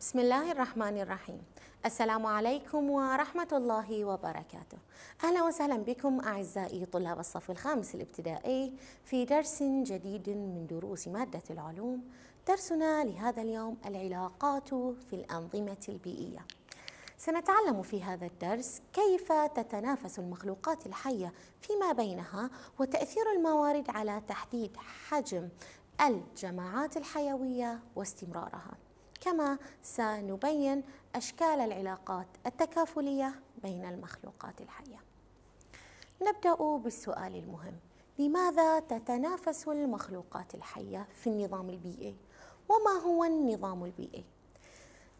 بسم الله الرحمن الرحيم السلام عليكم ورحمة الله وبركاته أهلا وسهلا بكم أعزائي طلاب الصف الخامس الابتدائي في درس جديد من دروس مادة العلوم درسنا لهذا اليوم العلاقات في الأنظمة البيئية سنتعلم في هذا الدرس كيف تتنافس المخلوقات الحية فيما بينها وتأثير الموارد على تحديد حجم الجماعات الحيوية واستمرارها. كما سنبين أشكال العلاقات التكافلية بين المخلوقات الحية نبدأ بالسؤال المهم لماذا تتنافس المخلوقات الحية في النظام البيئي؟ وما هو النظام البيئي؟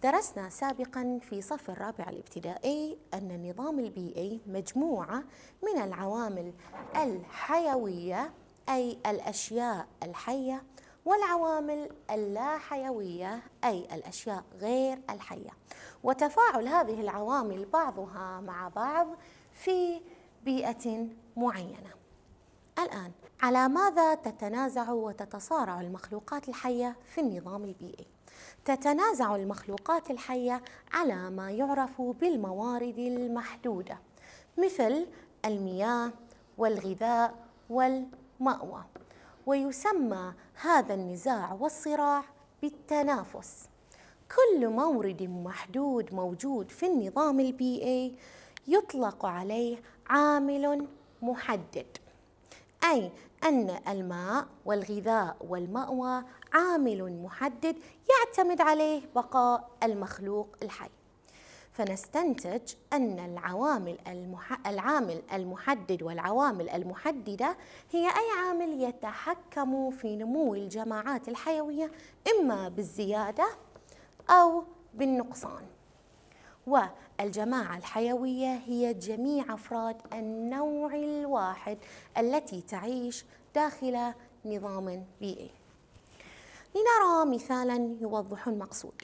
درسنا سابقا في صف الرابع الابتدائي أن النظام البيئي مجموعة من العوامل الحيوية أي الأشياء الحية والعوامل اللا حيوية أي الأشياء غير الحية. وتفاعل هذه العوامل بعضها مع بعض في بيئة معينة. الآن على ماذا تتنازع وتتصارع المخلوقات الحية في النظام البيئي؟ تتنازع المخلوقات الحية على ما يعرف بالموارد المحدودة مثل المياه والغذاء والمأوى. ويسمى هذا النزاع والصراع بالتنافس. كل مورد محدود موجود في النظام البيئي يطلق عليه عامل محدد أي أن الماء والغذاء والمأوى عامل محدد يعتمد عليه بقاء المخلوق الحي. فنستنتج أن العوامل المح... العامل المحدد والعوامل المحددة هي أي عامل يتحكم في نمو الجماعات الحيوية إما بالزيادة أو بالنقصان. والجماعة الحيوية هي جميع أفراد النوع الواحد التي تعيش داخل نظام بيئي. لنرى مثالا يوضح المقصود.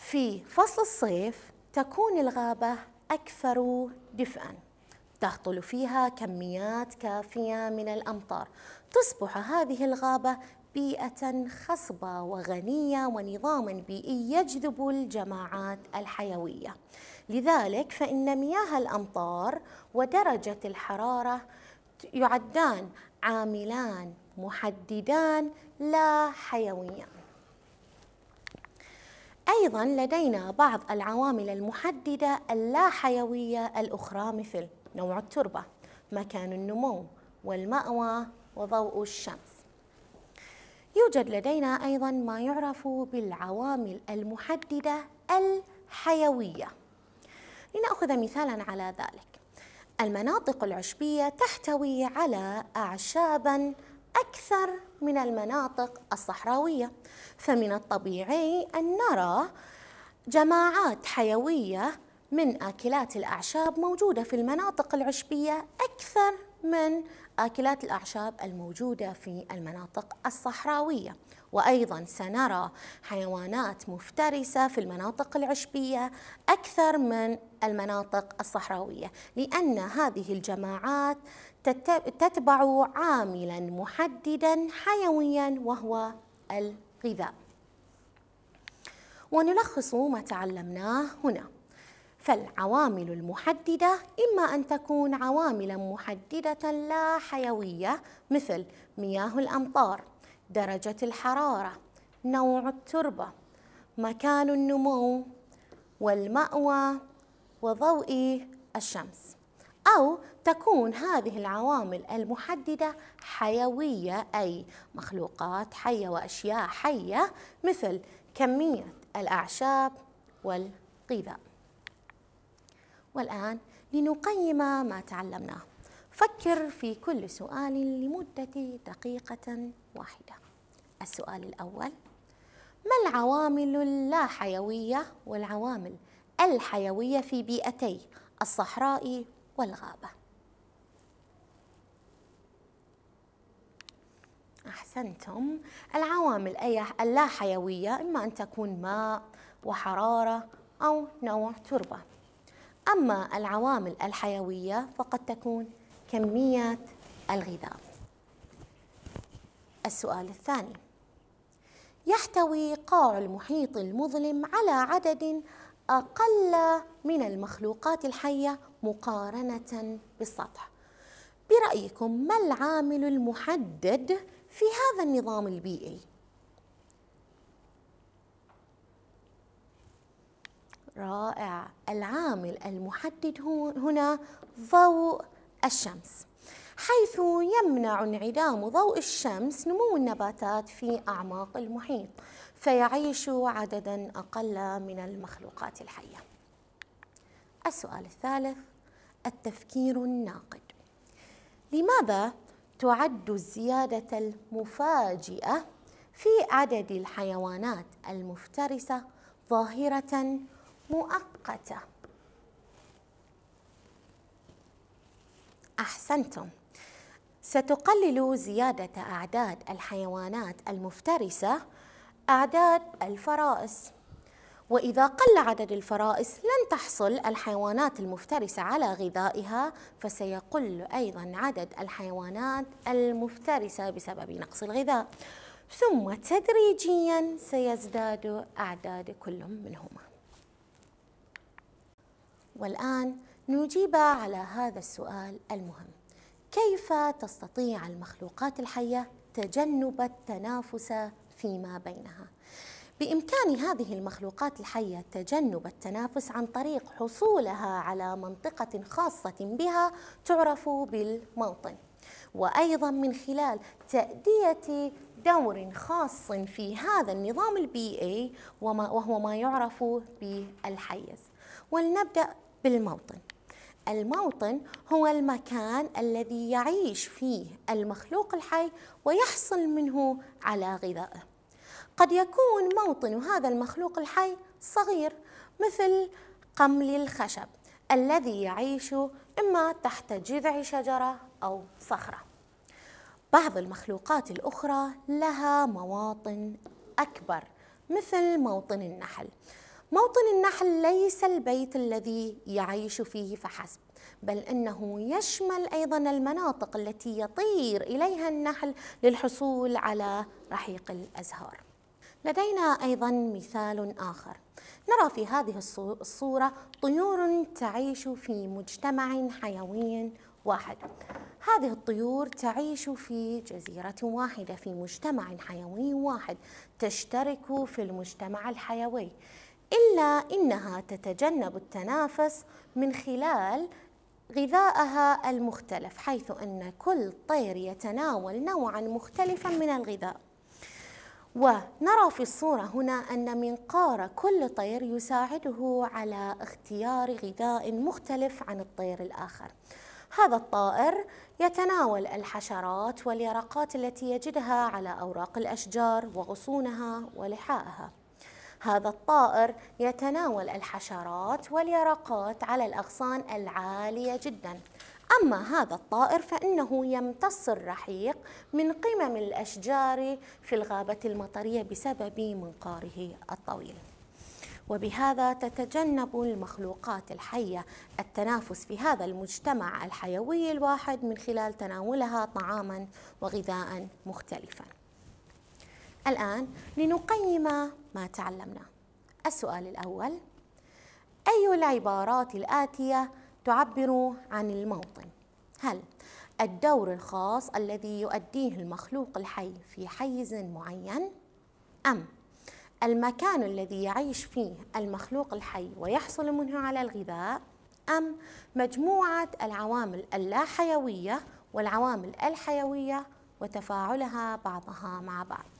في فصل الصيف تكون الغابة أكثر دفئا. تهطل فيها كميات كافية من الأمطار. تصبح هذه الغابة بيئة خصبة وغنية ونظاما بيئي يجذب الجماعات الحيوية. لذلك فإن مياه الأمطار ودرجة الحرارة يعدان عاملان محددان لا حيويان. أيضا لدينا بعض العوامل المحددة اللا حيوية الأخرى مثل نوع التربة مكان النمو والمأوى وضوء الشمس. يوجد لدينا أيضا ما يعرف بالعوامل المحددة الحيوية. لنأخذ مثالا على ذلك. المناطق العشبية تحتوي على أعشابا أكثر من المناطق الصحراوية. فمن الطبيعي أن نرى جماعات حيوية من آكلات الأعشاب موجودة في المناطق العشبية أكثر من آكلات الأعشاب الموجودة في المناطق الصحراوية. وأيضا سنرى حيوانات مفترسة في المناطق العشبية أكثر من المناطق الصحراوية لأن هذه الجماعات تتبع عاملا محددا حيويا وهو الغذاء. ونلخص ما تعلمناه هنا. فالعوامل المحددة إما أن تكون عواملا محددة لا حيوية مثل مياه الأمطار درجة الحرارة نوع التربة مكان النمو والمأوى وضوء الشمس. أو تكون هذه العوامل المحددة حيوية أي مخلوقات حية وأشياء حية مثل كمية الأعشاب والغذاء. والآن لنقيم ما تعلمناه. فكر في كل سؤال لمدة دقيقة واحدة. السؤال الأول ما العوامل اللا حيوية والعوامل الحيوية في بيئتي؟ الصحراء والغابة. أحسنتم. العوامل اللا حيوية إما أن تكون ماء وحرارة أو نوع تربة. أما العوامل الحيوية فقد تكون كمية الغذاء. السؤال الثاني. يحتوي قاع المحيط المظلم على عدد أقل من المخلوقات الحية مقارنة بالسطح. برأيكم ما العامل المحدد في هذا النظام البيئي؟ رائع. العامل المحدد هنا ضوء الشمس. حيث يمنع انعدام ضوء الشمس نمو النباتات في أعماق المحيط فيعيش عددا أقل من المخلوقات الحية. السؤال الثالث التفكير الناقد. لماذا تعد الزيادة المفاجئة في عدد الحيوانات المفترسة ظاهرة مؤقتة؟ أحسنتم. ستقلل زيادة أعداد الحيوانات المفترسة أعداد الفرائس. وإذا قل عدد الفرائس لن تحصل الحيوانات المفترسة على غذائها فسيقل أيضا عدد الحيوانات المفترسة بسبب نقص الغذاء. ثم تدريجيا سيزداد أعداد كل منهما. والآن نجيب على هذا السؤال المهم. كيف تستطيع المخلوقات الحية تجنب التنافس فيما بينها؟ بإمكان هذه المخلوقات الحية تجنب التنافس عن طريق حصولها على منطقة خاصة بها تعرف بالموطن. وأيضا من خلال تأدية دور خاص في هذا النظام البيئي وهو ما يعرف بالحيز. ولنبدأ بالموطن. الموطن هو المكان الذي يعيش فيه المخلوق الحي ويحصل منه على غذائه. قد يكون موطن هذا المخلوق الحي صغير مثل قمل الخشب الذي يعيش إما تحت جذع شجرة أو صخرة. بعض المخلوقات الأخرى لها مواطن أكبر مثل موطن النحل. موطن النحل ليس البيت الذي يعيش فيه فحسب بل إنه يشمل أيضا المناطق التي يطير إليها النحل للحصول على رحيق الأزهار. لدينا أيضا مثال آخر. نرى في هذه الصورة طيور تعيش في مجتمع حيوي واحد. هذه الطيور تعيش في جزيرة واحدة في مجتمع حيوي واحد تشترك في المجتمع الحيوي. إلا إنها تتجنب التنافس من خلال غذائها المختلف حيث أن كل طير يتناول نوعا مختلفا من الغذاء. ونرى في الصورة هنا أن منقار كل طير يساعده على اختيار غذاء مختلف عن الطير الآخر. هذا الطائر يتناول الحشرات واليرقات التي يجدها على أوراق الأشجار وغصونها ولحائها. هذا الطائر يتناول الحشرات واليرقات على الأغصان العالية جدا. أما هذا الطائر فإنه يمتص الرحيق من قمم الأشجار في الغابة المطرية بسبب منقاره الطويل. وبهذا تتجنب المخلوقات الحية التنافس في هذا المجتمع الحيوي الواحد من خلال تناولها طعاما وغذاء مختلفا. الآن لنقيم ما تعلمنا. السؤال الأول أي العبارات الآتية تعبر عن الموطن. هل الدور الخاص الذي يؤديه المخلوق الحي في حيز معين؟ أم المكان الذي يعيش فيه المخلوق الحي ويحصل منه على الغذاء؟ أم مجموعة العوامل اللاحيوية والعوامل الحيوية وتفاعلها بعضها مع بعض؟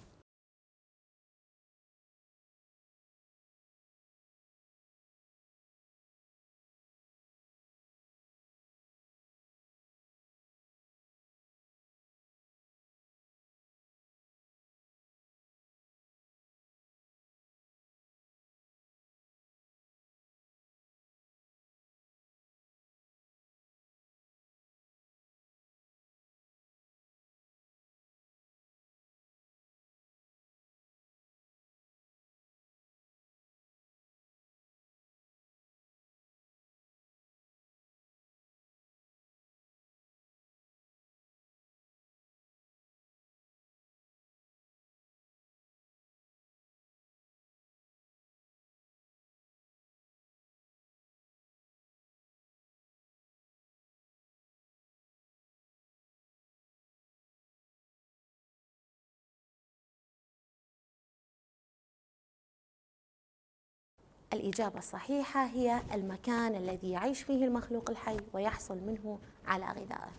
الإجابة الصحيحة هي المكان الذي يعيش فيه المخلوق الحي ويحصل منه على غذائه.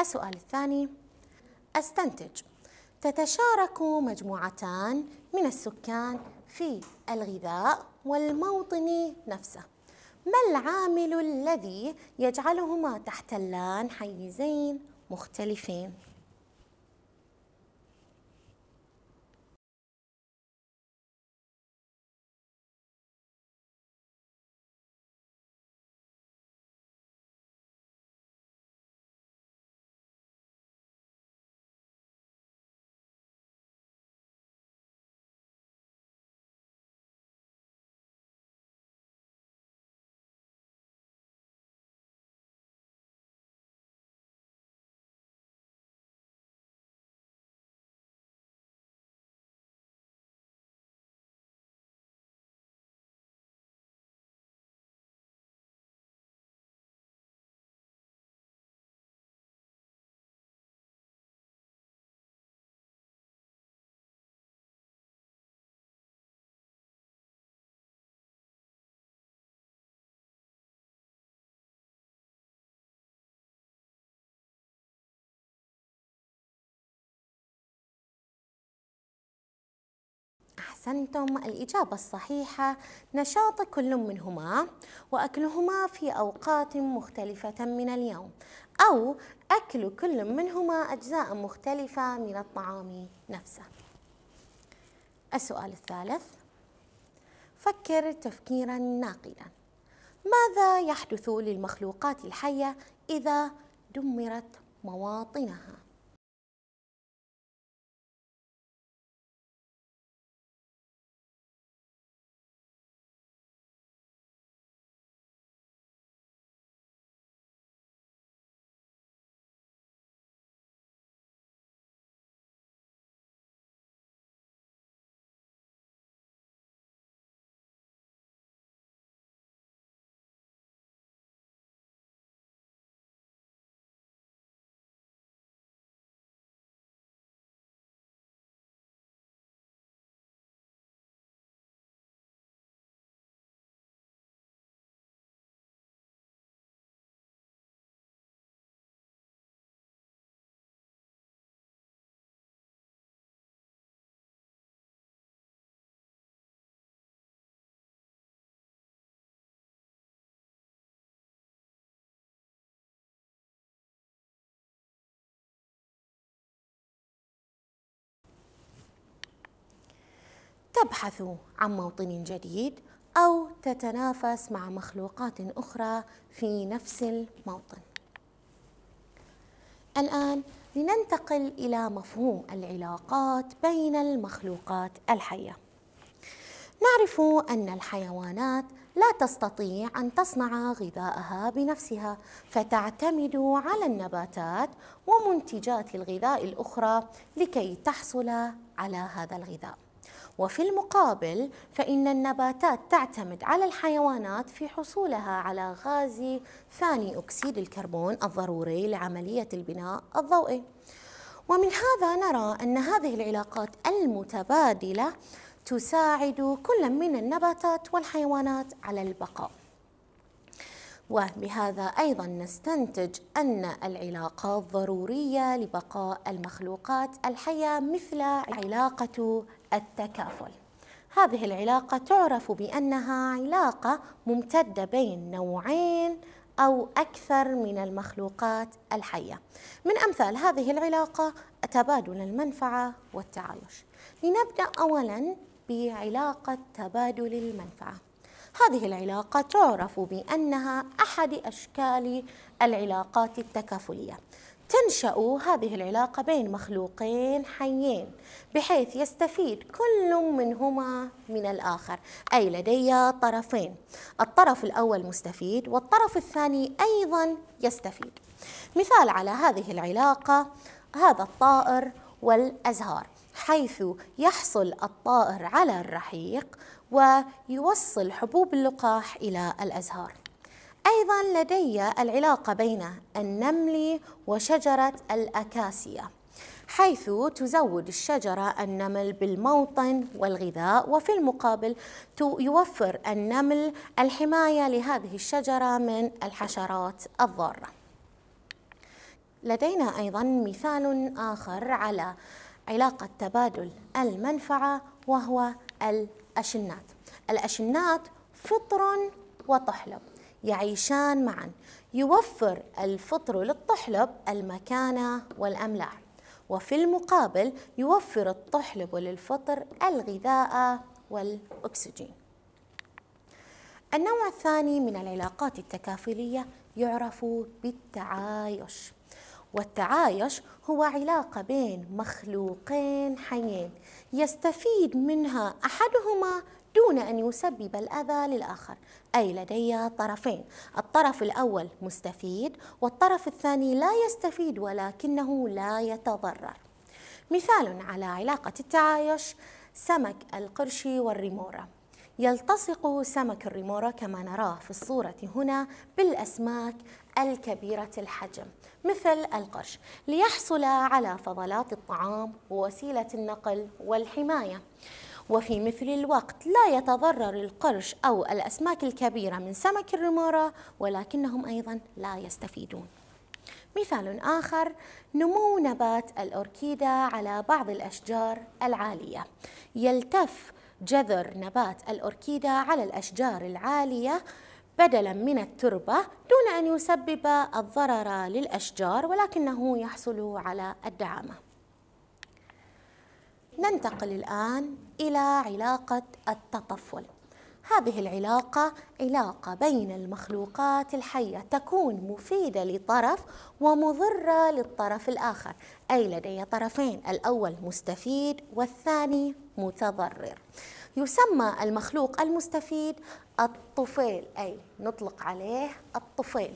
السؤال الثاني أستنتج. تتشارك مجموعتان من السكان في الغذاء والموطن نفسه. ما العامل الذي يجعلهما تحتلان حيزين مختلفين؟ أحسنتم الإجابة الصحيحة. نشاط كل منهما وأكلهما في أوقات مختلفة من اليوم أو أكل كل منهما أجزاء مختلفة من الطعام نفسه. السؤال الثالث فكر تفكيرا ناقدا ماذا يحدث للمخلوقات الحية إذا دمرت مواطنها؟ تبحث عن موطن جديد أو تتنافس مع مخلوقات أخرى في نفس الموطن. الآن لننتقل إلى مفهوم العلاقات بين المخلوقات الحية. نعرف أن الحيوانات لا تستطيع أن تصنع غذاءها بنفسها فتعتمد على النباتات ومنتجات الغذاء الأخرى لكي تحصل على هذا الغذاء. وفي المقابل فإن النباتات تعتمد على الحيوانات في حصولها على غاز ثاني أكسيد الكربون الضروري لعملية البناء الضوئي. ومن هذا نرى أن هذه العلاقات المتبادلة تساعد كل من النباتات والحيوانات على البقاء. وبهذا أيضا نستنتج أن العلاقات ضرورية لبقاء المخلوقات الحيه مثل علاقة التكافل. هذه العلاقة تعرف بأنها علاقة ممتدة بين نوعين أو أكثر من المخلوقات الحية. من أمثال هذه العلاقة تبادل المنفعة والتعايش. لنبدأ اولا بعلاقة تبادل المنفعة. هذه العلاقة تعرف بأنها أحد أشكال العلاقات التكافلية. تنشأ هذه العلاقة بين مخلوقين حيين بحيث يستفيد كل منهما من الآخر أي لدي طرفين. الطرف الأول مستفيد والطرف الثاني أيضا يستفيد. مثال على هذه العلاقة هذا الطائر والأزهار حيث يحصل الطائر على الرحيق ويوصل حبوب اللقاح إلى الأزهار. أيضا لدي العلاقة بين النمل وشجرة الأكاسيا حيث تزود الشجرة النمل بالموطن والغذاء وفي المقابل يوفر النمل الحماية لهذه الشجرة من الحشرات الضارة. لدينا أيضا مثال آخر على علاقة تبادل المنفعة وهو الأشنات. الأشنات فطر وطحلب. يعيشان معا. يوفر الفطر للطحلب المكانة والأملاح. وفي المقابل يوفر الطحلب للفطر الغذاء والأكسجين. النوع الثاني من العلاقات التكافلية يعرف بالتعايش. والتعايش هو علاقة بين مخلوقين حيين. يستفيد منها أحدهما دون أن يسبب الأذى للآخر أي لدي طرفين الطرف الأول مستفيد والطرف الثاني لا يستفيد ولكنه لا يتضرر. مثال على علاقة التعايش سمك القرش والريمورة. يلتصق سمك الريمورة كما نراه في الصورة هنا بالأسماك الكبيرة الحجم مثل القرش ليحصل على فضلات الطعام ووسيلة النقل والحماية. وفي مثل الوقت لا يتضرر القرش أو الأسماك الكبيرة من سمك الرمورة ولكنهم أيضا لا يستفيدون. مثال آخر نمو نبات الأوركيدا على بعض الأشجار العالية. يلتف جذر نبات الأوركيدا على الأشجار العالية بدلا من التربة دون أن يسبب الضرر للأشجار ولكنه يحصل على الدعامة. ننتقل الآن إلى علاقة التطفل. هذه العلاقة علاقة بين المخلوقات الحية تكون مفيدة لطرف ومضرة للطرف الآخر. أي لدي طرفين الأول مستفيد والثاني متضرر. يسمى المخلوق المستفيد الطفيل أي نطلق عليه الطفيل.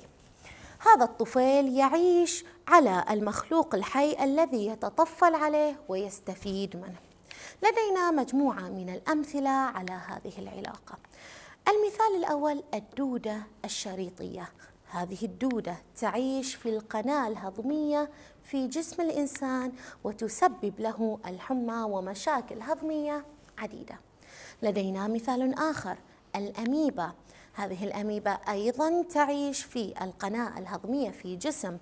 هذا الطفيل يعيش على المخلوق الحي الذي يتطفل عليه ويستفيد منه. لدينا مجموعة من الأمثلة على هذه العلاقة. المثال الأول الدودة الشريطية. هذه الدودة تعيش في القناة الهضمية في جسم الإنسان وتسبب له الحمى ومشاكل هضمية عديدة. لدينا مثال آخر الأميبا هذه الأميبا أيضا تعيش في القناة الهضمية في جسم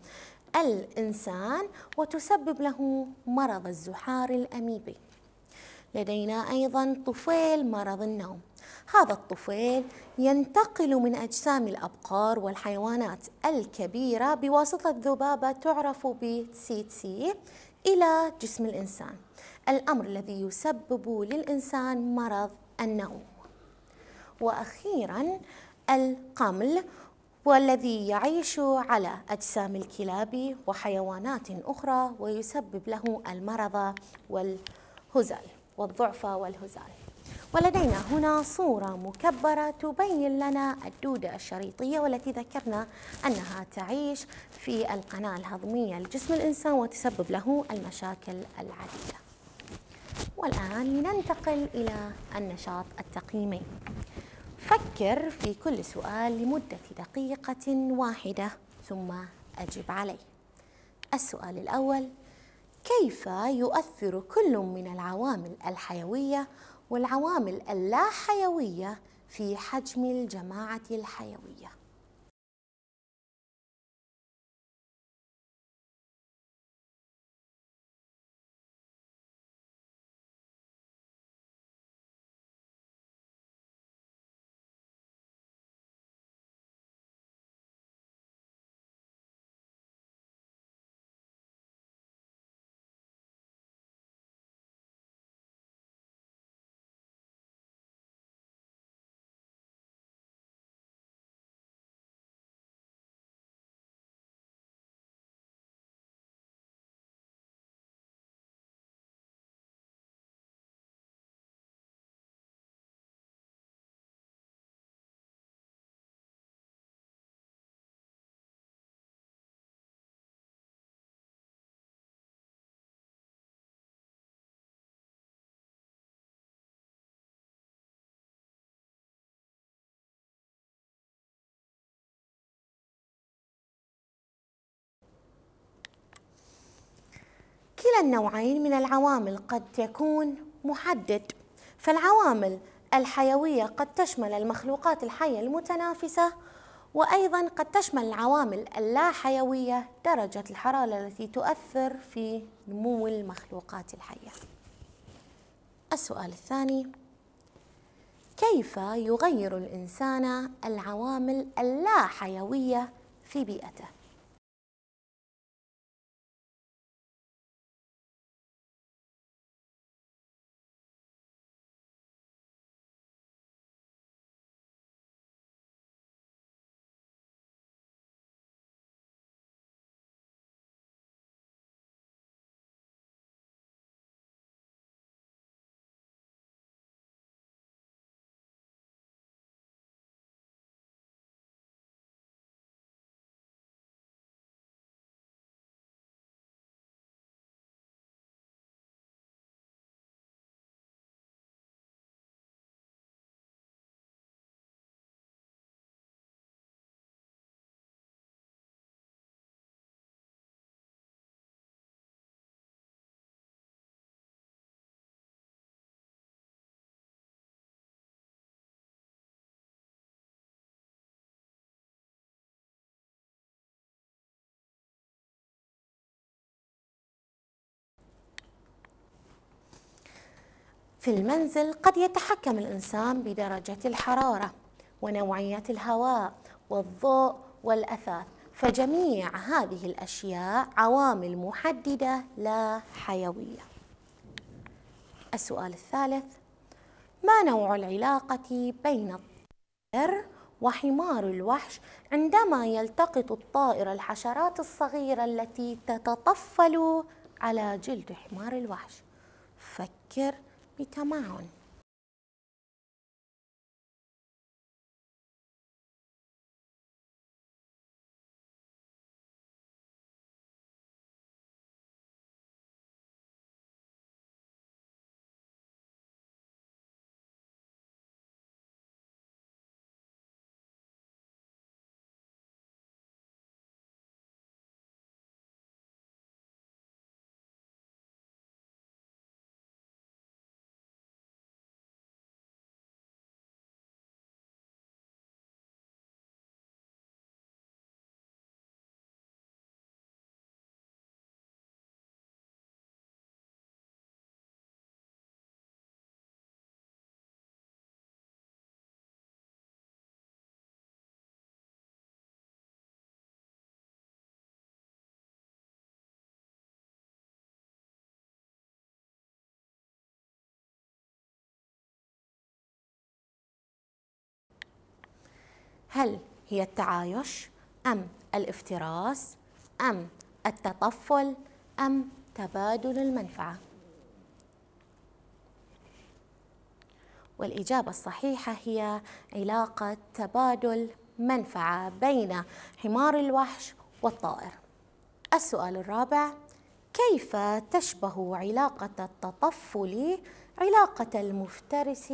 الإنسان وتسبب له مرض الزحار الأميبي. لدينا أيضا طفيل مرض النوم. هذا الطفيل ينتقل من أجسام الأبقار والحيوانات الكبيرة بواسطة ذبابة تعرف بتسيتسي إلى جسم الإنسان. الأمر الذي يسبب للإنسان مرض النوم. وأخيرا القمل والذي يعيش على أجسام الكلاب وحيوانات أخرى ويسبب له المرض والهزال. والضعف والهزال. ولدينا هنا صورة مكبرة تبين لنا الدودة الشريطية والتي ذكرنا أنها تعيش في القناة الهضمية لجسم الإنسان وتسبب له المشاكل العديدة والآن لننتقل إلى النشاط التقييمي. فكر في كل سؤال لمدة دقيقة واحدة ثم أجب عليه. السؤال الأول كيف يؤثر كل من العوامل الحيوية والعوامل اللا حيوية في حجم الجماعة الحيوية؟ كلا النوعين من العوامل قد يكون محدد. فالعوامل الحيوية قد تشمل المخلوقات الحية المتنافسة وأيضا قد تشمل العوامل اللا حيوية درجة الحرارة التي تؤثر في نمو المخلوقات الحية. السؤال الثاني كيف يغير الإنسان العوامل اللا حيوية في بيئته؟ في المنزل قد يتحكم الإنسان بدرجة الحرارة ونوعية الهواء والضوء والأثاث فجميع هذه الأشياء عوامل محددة لا حيوية. السؤال الثالث ما نوع العلاقة بين الطائر وحمار الوحش عندما يلتقط الطائر الحشرات الصغيرة التي تتطفل على جلد حمار الوحش؟ فكر بتمعن هل هي التعايش أم الافتراس أم التطفل أم تبادل المنفعة والإجابة الصحيحة هي علاقة تبادل منفعة بين حمار الوحش والطائر السؤال الرابع كيف تشبه علاقة التطفل علاقة المفترس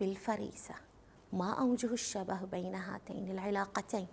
بالفريسة؟ ما أوجه الشبه بين هاتين العلاقتين.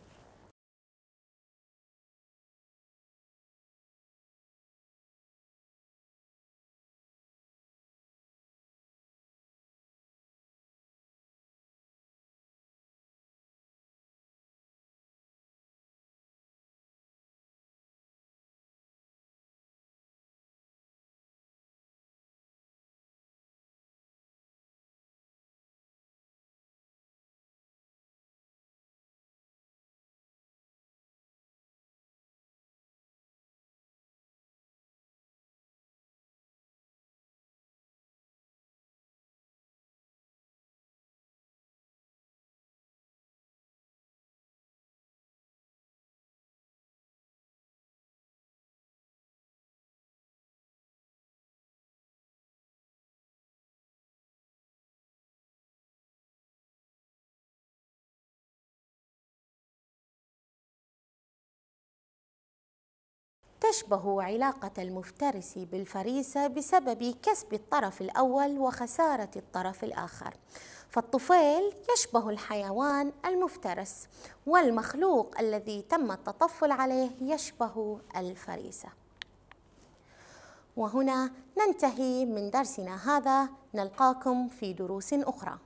تشبه علاقة المفترس بالفريسة بسبب كسب الطرف الأول وخسارة الطرف الآخر. فالطفيل يشبه الحيوان المفترس والمخلوق الذي تم التطفل عليه يشبه الفريسة وهنا ننتهي من درسنا هذا نلقاكم في دروس أخرى.